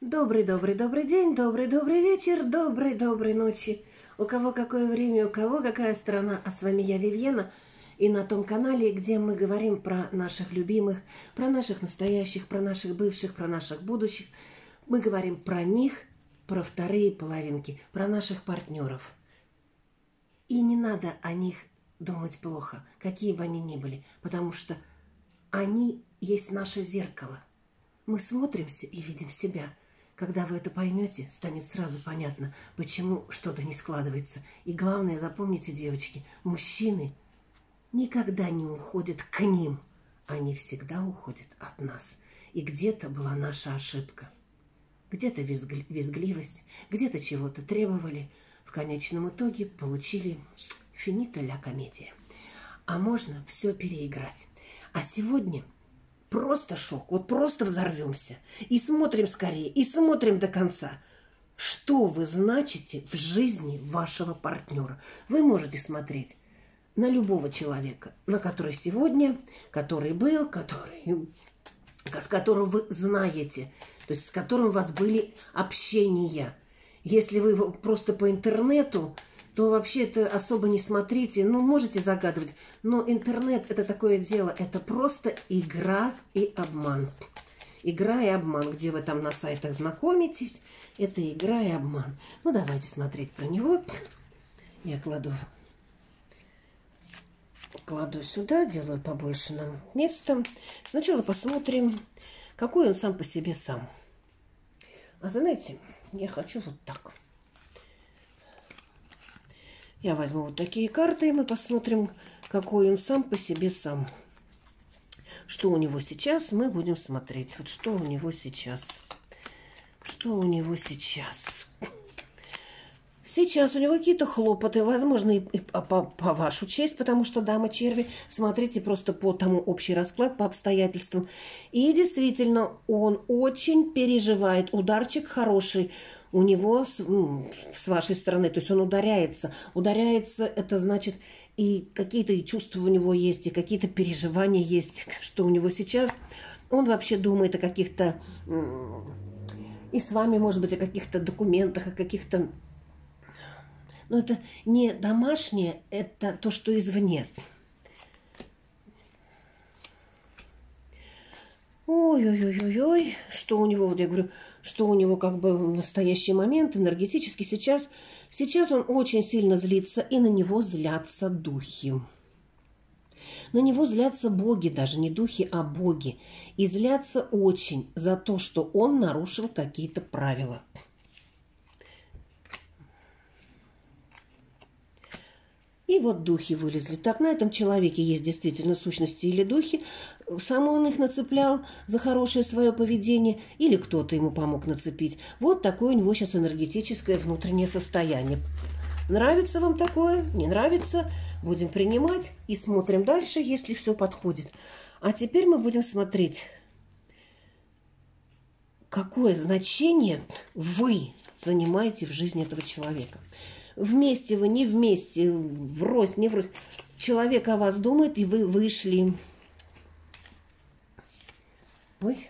Добрый, добрый, добрый день, добрый, добрый вечер, добрый, доброй ночи. У кого какое время, у кого какая страна. А с вами я, Вивьена. И на том канале, где мы говорим про наших любимых, про наших настоящих, про наших бывших, про наших будущих. Мы говорим про них, про вторые половинки, про наших партнеров. И не надо о них думать плохо, какие бы они ни были, потому что они есть наше зеркало. Мы смотримся и видим себя – когда вы это поймете, станет сразу понятно, почему что-то не складывается. И главное, запомните, девочки, мужчины никогда не уходят к ним. Они всегда уходят от нас. И где-то была наша ошибка. Где-то визгли визгливость, где-то чего-то требовали. В конечном итоге получили финита ля комедия. А можно все переиграть. А сегодня Просто шок. Вот просто взорвемся. И смотрим скорее, и смотрим до конца. Что вы значите в жизни вашего партнера? Вы можете смотреть на любого человека, на который сегодня, который был, который, с которым вы знаете, то есть с которым у вас были общения. Если вы просто по интернету то вообще это особо не смотрите. Ну, можете загадывать, но интернет – это такое дело. Это просто игра и обман. Игра и обман, где вы там на сайтах знакомитесь, это игра и обман. Ну, давайте смотреть про него. Я кладу, кладу сюда, делаю побольше нам места. Сначала посмотрим, какой он сам по себе сам. А знаете, я хочу вот так. Я возьму вот такие карты, и мы посмотрим, какой он сам по себе сам. Что у него сейчас, мы будем смотреть. Вот что у него сейчас. Что у него сейчас. Сейчас у него какие-то хлопоты, возможно, и, и по, по вашу честь, потому что дама черви, смотрите просто по тому общий расклад, по обстоятельствам. И действительно, он очень переживает. Ударчик хороший у него с, с вашей стороны, то есть он ударяется. Ударяется, это значит, и какие-то чувства у него есть, и какие-то переживания есть, что у него сейчас. Он вообще думает о каких-то, и с вами, может быть, о каких-то документах, о каких-то... Но это не домашнее, это то, что извне. Ой-ой-ой-ой, что у него, вот я говорю, что у него как бы настоящий момент энергетически сейчас, сейчас он очень сильно злится, и на него злятся духи. На него злятся боги, даже не духи, а боги. И злятся очень за то, что он нарушил какие-то правила. И вот духи вылезли. Так, на этом человеке есть действительно сущности или духи. Сам он их нацеплял за хорошее свое поведение, или кто-то ему помог нацепить. Вот такое у него сейчас энергетическое внутреннее состояние. Нравится вам такое? Не нравится? Будем принимать и смотрим дальше, если все подходит. А теперь мы будем смотреть, какое значение вы занимаете в жизни этого человека. Вместе вы, не вместе, врозь, не врозь. Человек о вас думает, и вы вышли. Ой,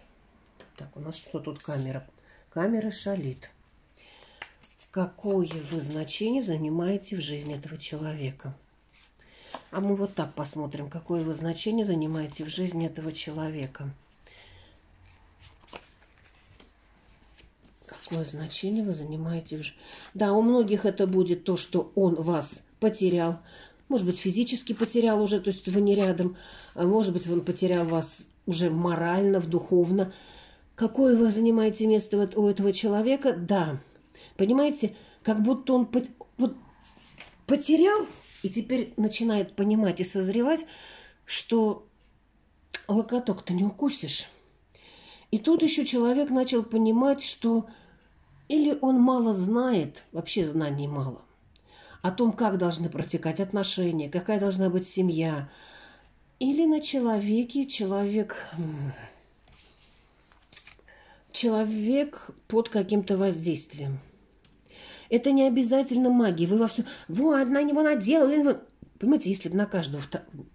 так, у нас что тут камера? Камера шалит. Какое вы значение занимаете в жизни этого человека? А мы вот так посмотрим, какое вы значение занимаете в жизни этого человека. Какое значение вы занимаете? Да, у многих это будет то, что он вас потерял. Может быть, физически потерял уже, то есть вы не рядом. А может быть, он потерял вас уже морально, духовно. Какое вы занимаете место вот у этого человека? Да. Понимаете, как будто он вот потерял и теперь начинает понимать и созревать, что локоток-то не укусишь. И тут еще человек начал понимать, что или он мало знает, вообще знаний мало, о том, как должны протекать отношения, какая должна быть семья. Или на человеке человек... Человек под каким-то воздействием. Это не обязательно магия. Вы во всем... Вот, на него наделали. Понимаете, если бы на каждого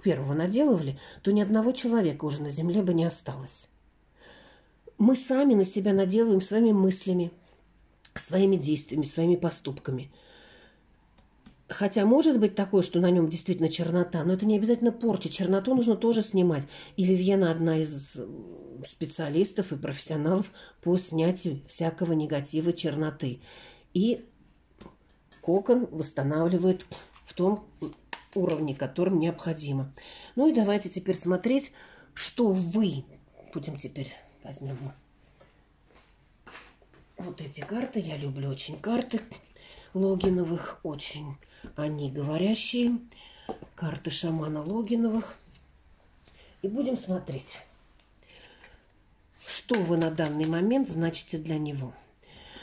первого наделывали, то ни одного человека уже на земле бы не осталось. мы сами на себя наделываем своими мыслями, своими действиями, своими поступками. Хотя может быть такое, что на нем действительно чернота, но это не обязательно портит. Черноту нужно тоже снимать. И Вивьена одна из специалистов и профессионалов по снятию всякого негатива черноты. И кокон восстанавливает в том уровне, которым необходимо. Ну и давайте теперь смотреть, что вы, будем теперь, возьмем вот эти карты. Я люблю очень карты Логиновых, очень они говорящие. Карты шамана Логиновых. И будем смотреть, что вы на данный момент значите для него.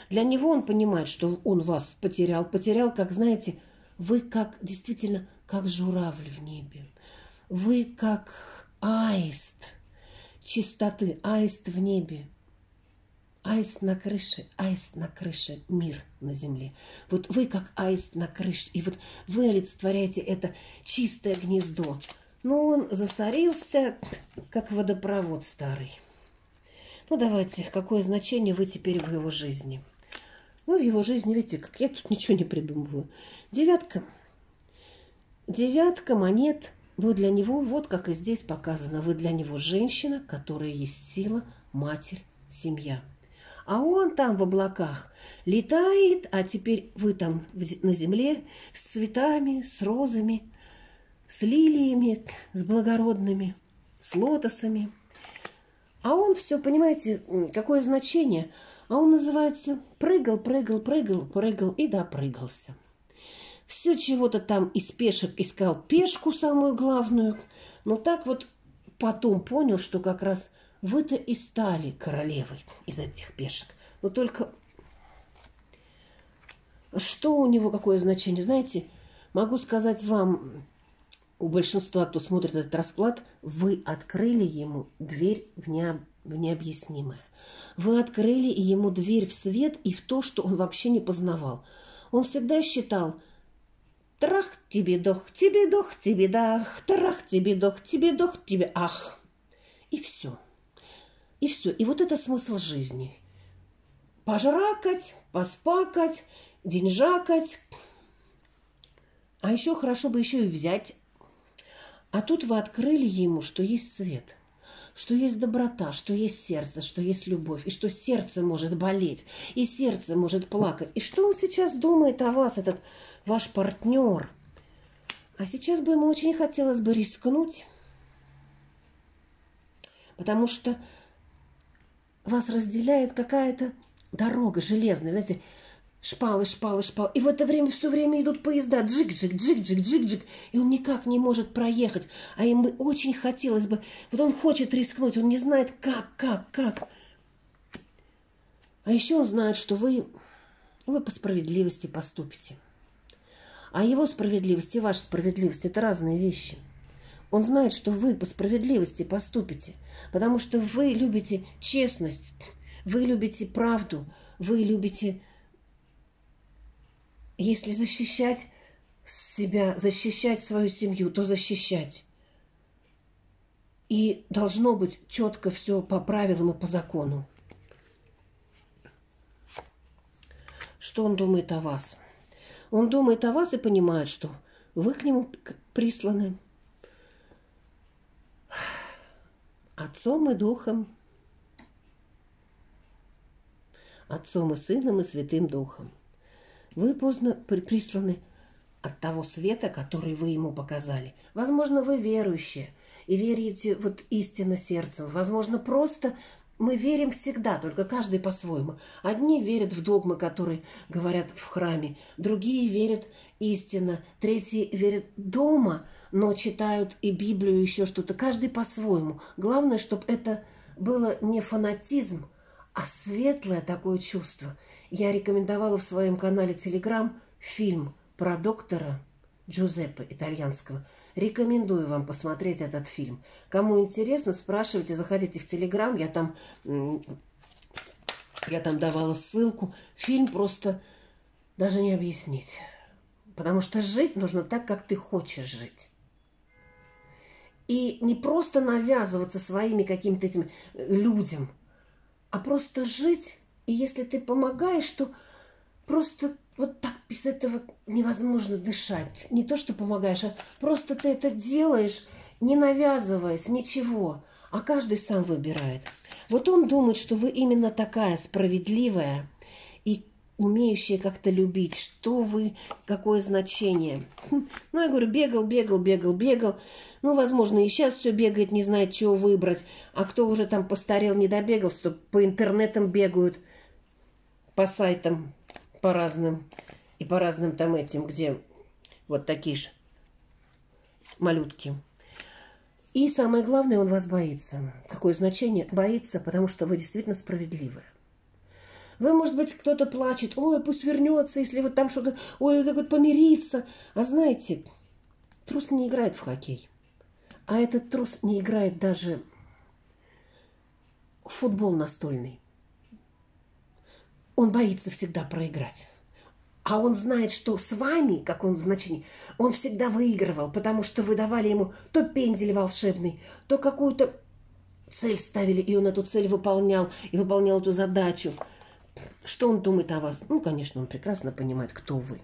Для него он понимает, что он вас потерял. Потерял, как, знаете, вы как действительно как журавль в небе. Вы как аист чистоты, аист в небе. Аист на крыше, аист на крыше, мир на земле. Вот вы как аист на крыше, и вот вы олицетворяете это чистое гнездо. Но он засорился, как водопровод старый. Ну, давайте, какое значение вы теперь в его жизни? Вы в его жизни, видите, как я тут ничего не придумываю. Девятка – Девятка монет. Вы для него, вот как и здесь показано, вы для него женщина, которая есть сила, матерь, семья. А он там в облаках летает, а теперь вы там на земле с цветами, с розами, с лилиями, с благородными, с лотосами. А он все, понимаете, какое значение? А он называется прыгал, прыгал, прыгал, прыгал и допрыгался все чего-то там из пешек искал пешку самую главную. Но так вот потом понял, что как раз вы-то и стали королевой из этих пешек. Но только что у него какое значение? Знаете, могу сказать вам, у большинства, кто смотрит этот расклад, вы открыли ему дверь в, не, в необъяснимое. Вы открыли ему дверь в свет и в то, что он вообще не познавал. Он всегда считал – Трах тебе дох, тебе дох, тебе дах, трах тебе дох, тебе дох, тебе ах. И все. И все. И вот это смысл жизни. Пожракать, поспакать, деньжакать. А еще хорошо бы еще и взять. А тут вы открыли ему, что есть свет – что есть доброта, что есть сердце, что есть любовь, и что сердце может болеть, и сердце может плакать. И что он сейчас думает о вас, этот ваш партнер? А сейчас бы ему очень хотелось бы рискнуть, потому что вас разделяет какая-то дорога железная, знаете, шпалы, шпалы, шпалы. И в это время все время идут поезда, джик-джик, джик-джик, джик-джик. И он никак не может проехать. А ему очень хотелось бы... Вот он хочет рискнуть, он не знает, как, как, как. А еще он знает, что вы, вы по справедливости поступите. А его справедливость и ваша справедливость – это разные вещи. Он знает, что вы по справедливости поступите, потому что вы любите честность, вы любите правду, вы любите если защищать себя, защищать свою семью, то защищать. И должно быть четко все по правилам и по закону. Что он думает о вас? Он думает о вас и понимает, что вы к нему присланы Отцом и Духом, Отцом и Сыном и Святым Духом. Вы поздно присланы от того света, который вы ему показали. Возможно, вы верующие и верите вот истинно сердцем. Возможно, просто мы верим всегда, только каждый по-своему. Одни верят в догмы, которые говорят в храме, другие верят истинно, третьи верят дома, но читают и Библию, еще что-то. Каждый по-своему. Главное, чтобы это было не фанатизм, а светлое такое чувство – я рекомендовала в своем канале Телеграм фильм про доктора Джузеппе итальянского. Рекомендую вам посмотреть этот фильм. Кому интересно, спрашивайте, заходите в Телеграм, я там, я там давала ссылку. Фильм просто даже не объяснить. Потому что жить нужно так, как ты хочешь жить. И не просто навязываться своими каким-то этим людям – а просто жить. И если ты помогаешь, то просто вот так без этого невозможно дышать. Не то, что помогаешь, а просто ты это делаешь, не навязываясь, ничего. А каждый сам выбирает. Вот он думает, что вы именно такая справедливая и умеющая как-то любить. Что вы, какое значение. Хм, ну, я говорю, бегал, бегал, бегал, бегал. Ну, возможно, и сейчас все бегает, не знает, чего выбрать. А кто уже там постарел, не добегался, то по интернетам бегают, по сайтам, по разным, и по разным там этим, где вот такие же малютки. И самое главное, он вас боится. Какое значение? Боится, потому что вы действительно справедливы. Вы, может быть, кто-то плачет, ой, пусть вернется, если вот там что-то, ой, вот помириться. А знаете, трус не играет в хоккей. А этот трус не играет даже в футбол настольный. Он боится всегда проиграть. А он знает, что с вами, как он в значении, он всегда выигрывал, потому что вы давали ему то пендель волшебный, то какую-то цель ставили, и он эту цель выполнял, и выполнял эту задачу. Что он думает о вас? Ну, конечно, он прекрасно понимает, кто вы.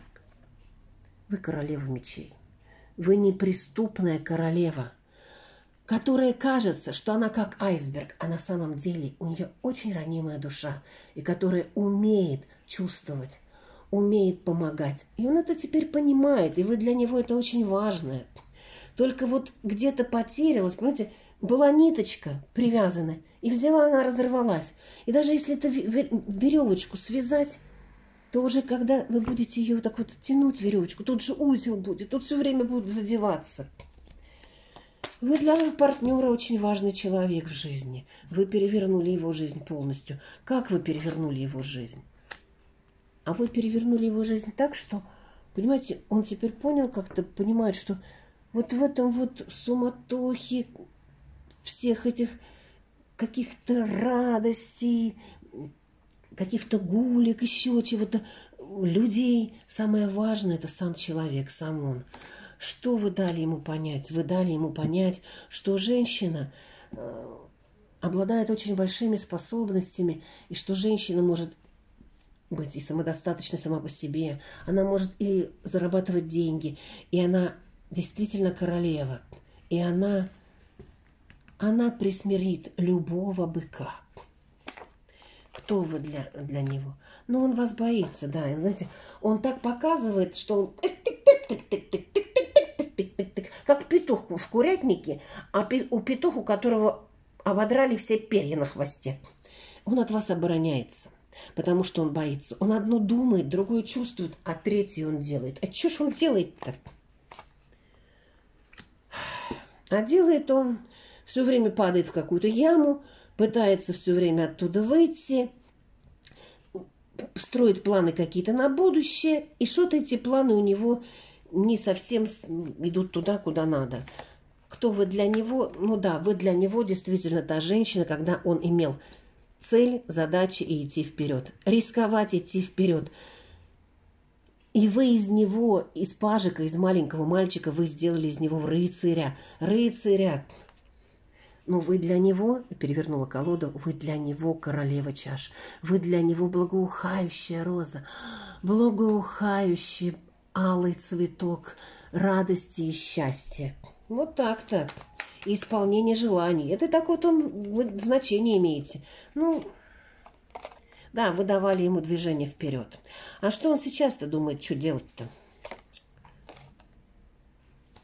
Вы королева мечей. Вы неприступная королева – которая кажется, что она как айсберг, а на самом деле у нее очень ранимая душа, и которая умеет чувствовать, умеет помогать. И он это теперь понимает, и вы для него это очень важное. Только вот где-то потерялась, понимаете, была ниточка привязана, и взяла она, разорвалась. И даже если это веревочку связать, то уже когда вы будете ее так вот тянуть веревочку, тут же узел будет, тут все время будет задеваться. Вы для партнера очень важный человек в жизни. Вы перевернули его жизнь полностью. Как вы перевернули его жизнь? А вы перевернули его жизнь так, что, понимаете, он теперь понял, как-то понимает, что вот в этом вот суматохе всех этих каких-то радостей, каких-то гулек, еще чего-то, людей, самое важное – это сам человек, сам он. Что вы дали ему понять? Вы дали ему понять, что женщина э, обладает очень большими способностями, и что женщина может быть и самодостаточной сама по себе, она может и зарабатывать деньги, и она действительно королева, и она, она присмирит любого быка. Кто вы для, для него? Ну, он вас боится, да. Знаете, он так показывает, что он как петух в курятнике, а у петуха, у которого ободрали все перья на хвосте. Он от вас обороняется, потому что он боится. Он одно думает, другое чувствует, а третье он делает. А что ж он делает-то? А делает он, все время падает в какую-то яму, пытается все время оттуда выйти, строит планы какие-то на будущее, и что-то эти планы у него не совсем идут туда, куда надо. Кто вы для него? Ну да, вы для него действительно та женщина, когда он имел цель, задачи и идти вперед. Рисковать, идти вперед. И вы из него, из пажика, из маленького мальчика, вы сделали из него рыцаря. Рыцаря. Но вы для него, перевернула колоду, вы для него королева чаш. Вы для него благоухающая роза. Благоухающий алый цветок радости и счастья. Вот так-то. Исполнение желаний. Это так вот он значение имеете. Ну, да, вы давали ему движение вперед. А что он сейчас-то думает, что делать-то?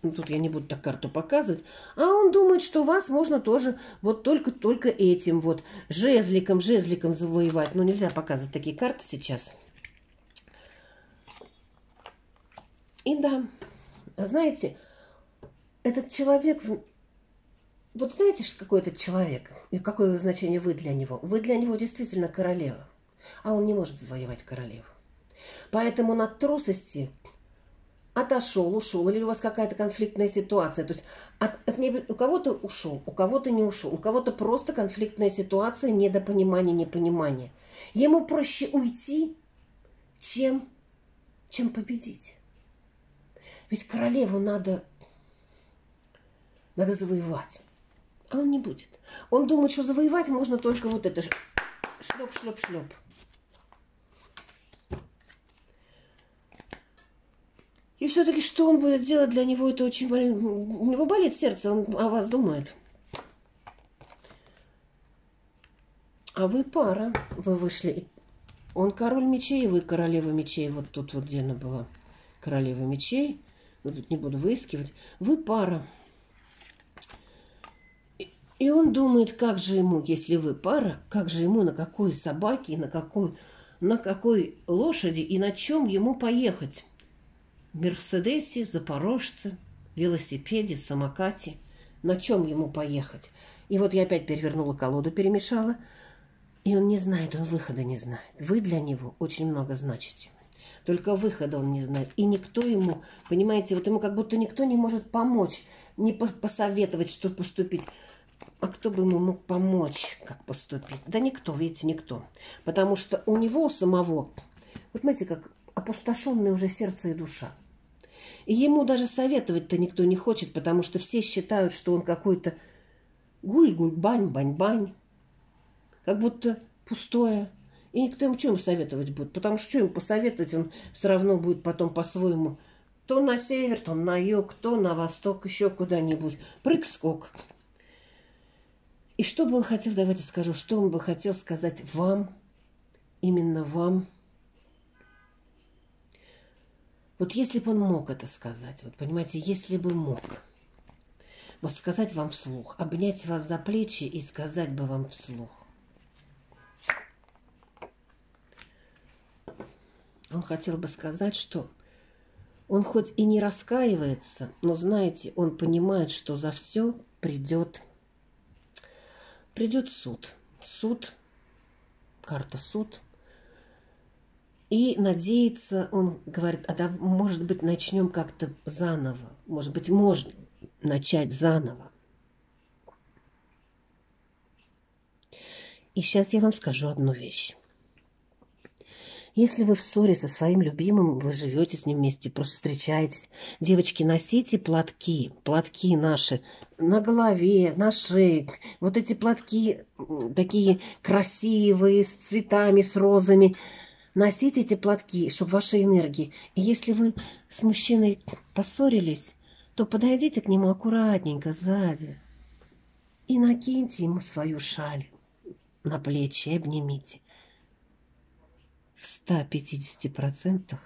Ну, тут я не буду так карту показывать. А он думает, что вас можно тоже вот только-только этим вот жезликом, жезликом завоевать. Но ну, нельзя показывать такие карты сейчас. И да, знаете, этот человек... Вот знаете, какой этот человек? И какое значение вы для него? Вы для него действительно королева. А он не может завоевать королеву. Поэтому на трусости отошел, ушел, или у вас какая-то конфликтная ситуация. То есть от, от не, у кого-то ушел, у кого-то не ушел, у кого-то просто конфликтная ситуация, недопонимание, непонимание. Ему проще уйти, чем, чем победить. Ведь королеву надо, надо завоевать. А он не будет. Он думает, что завоевать можно только вот это шлеп, И все-таки что он будет делать для него, это очень больно. У него болит сердце, он о вас думает. А вы пара, вы вышли. Он король мечей, вы королева мечей. Вот тут вот где она была. Королева мечей. Ну, тут не буду выискивать. Вы пара. И он думает, как же ему, если вы пара, как же ему, на какой собаке, на какой, на какой лошади и на чем ему поехать. Мерседесе, Запорожце, велосипеде, самокате. На чем ему поехать? И вот я опять перевернула колоду, перемешала. И он не знает, он выхода не знает. Вы для него очень много значите. Только выхода он не знает. И никто ему, понимаете, вот ему как будто никто не может помочь, не посоветовать, что поступить. А кто бы ему мог помочь, как поступить? Да никто, видите, никто. Потому что у него самого, вот знаете, как опустошенное уже сердце и душа. И ему даже советовать-то никто не хочет, потому что все считают, что он какой-то гуль-гуль-бань, бань-бань. Как будто пустое. И никто ему что ему советовать будет. Потому что что ему посоветовать, он все равно будет потом по-своему то на север, то на юг, то на восток, еще куда-нибудь. Прыг-скок. И что бы он хотел, давайте скажу, что он бы хотел сказать вам, именно вам, вот если бы он мог это сказать, вот понимаете, если бы мог, вот сказать вам вслух, обнять вас за плечи и сказать бы вам вслух. Он хотел бы сказать, что он хоть и не раскаивается, но, знаете, он понимает, что за все придет, придет суд. Суд, карта суд – и надеется, он говорит, а да, может быть, начнем как-то заново. Может быть, можно начать заново. И сейчас я вам скажу одну вещь. Если вы в ссоре со своим любимым, вы живете с ним вместе, просто встречаетесь. Девочки, носите платки, платки наши на голове, на шее. Вот эти платки такие красивые, с цветами, с розами. Носите эти платки, чтобы ваши энергии. И если вы с мужчиной поссорились, то подойдите к нему аккуратненько сзади и накиньте ему свою шаль на плечи и обнимите. В 150%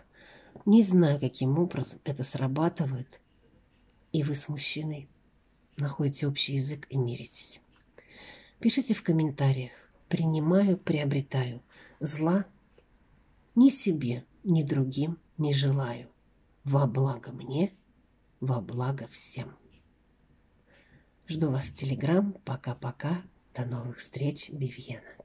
не знаю, каким образом это срабатывает, и вы с мужчиной находите общий язык и миритесь. Пишите в комментариях. Принимаю, приобретаю. Зла ни себе, ни другим не желаю. Во благо мне, во благо всем. Жду вас в Телеграм. Пока-пока. До новых встреч, Бивьена.